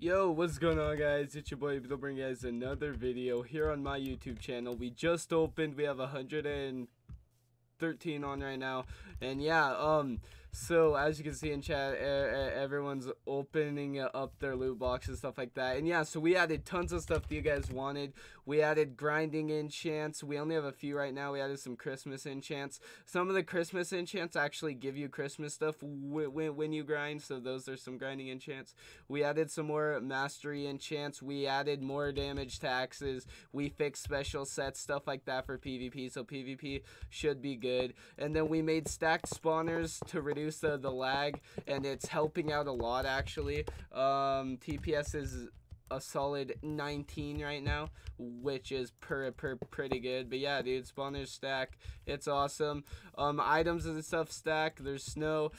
Yo, what's going on guys? It's your boy, bring you guys another video here on my YouTube channel. We just opened, we have 113 on right now. And yeah, um, so as you can see in chat, everyone's opening up their loot boxes and stuff like that. And yeah, so we added tons of stuff that you guys wanted. We added grinding enchants. We only have a few right now. We added some Christmas enchants. Some of the Christmas enchants actually give you Christmas stuff when, when you grind. So those are some grinding enchants. We added some more mastery enchants. We added more damage taxes. We fixed special sets, stuff like that for PvP. So PvP should be good. And then we made stacked spawners to reduce reduce the, the lag, and it's helping out a lot, actually. Um, TPS is a solid 19 right now, which is per, per pretty good. But yeah, dude, spawners stack. It's awesome. Um, items and stuff stack. There's snow.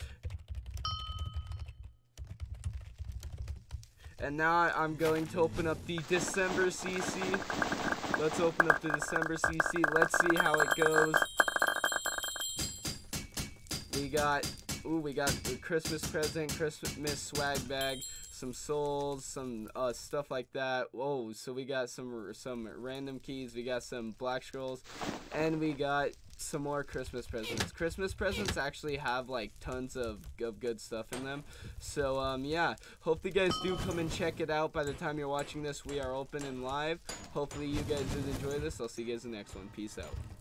And now I'm going to open up the December CC. Let's open up the December CC. Let's see how it goes. We got Ooh, we got the Christmas present, Christmas swag bag, some souls, some uh, stuff like that. Whoa, so we got some some random keys, we got some black scrolls, and we got some more Christmas presents. Christmas presents actually have like tons of, of good stuff in them. So um, yeah, hopefully you guys do come and check it out. By the time you're watching this, we are open and live. Hopefully you guys did enjoy this. I'll see you guys in the next one. Peace out.